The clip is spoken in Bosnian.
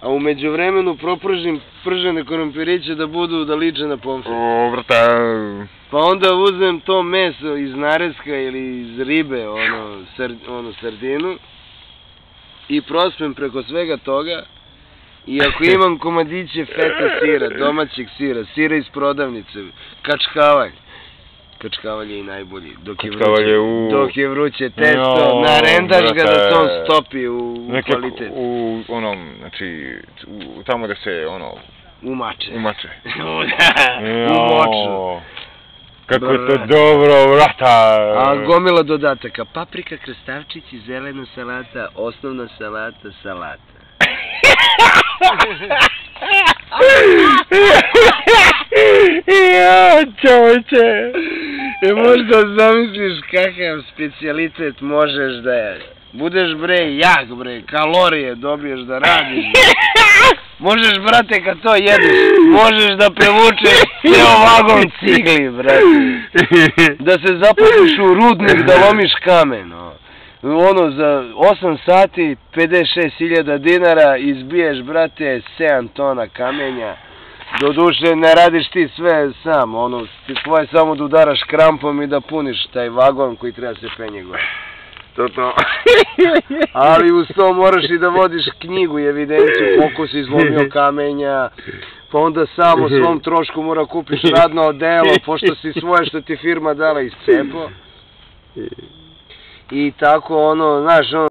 A umeđu vremenu propržim pržene krompiriće da budu da liče na pomfrit. O, vrta... Pa onda uzmem to meso iz nareska ili iz ribe, ono, sar, ono sardinu, i prospem preko svega toga, i ako imam komadiće feta sira, domaćeg sira, sira iz prodavnice, kačkavalj, kačkavalj je i najbolji, dok je vruće, u- dok je vruće testo, Jo, narendaš ga da on stopi u Nekak kvalitet, u onom, znači, u, tamo da se, ono, umače. u moču. Jo, Kako je to dobro, vrata! A gomila dodataka, paprika, krastavčići, zelena salata, osnovna salata, salata. ja, čovječe! E možda zamisliš kakav specijalitet možeš da je. Budeš bre jak bre, kalorije dobiješ da radiš. Možeš brate kad to jedeš, možeš da prevučeš ceo vagon cigli brate. Da se zaposliš u rudnik da lomiš kamen. o. Ono za 8 sati 56.000 dinara izbiješ brate 7 tona kamenja. Doduše ne radiš ti sve sam, ono, ti tvoje samo da udaraš krampom i da puniš taj vagon koji treba se penje gore. to to. Ali uz to moraš i da vodiš knjigu i evidenciju koliko si izlomio kamenja, pa onda sam o svom trošku mora kupiš radno odelo, pošto si svoje što ti firma dala iscepo. I tako ono, znaš, ono,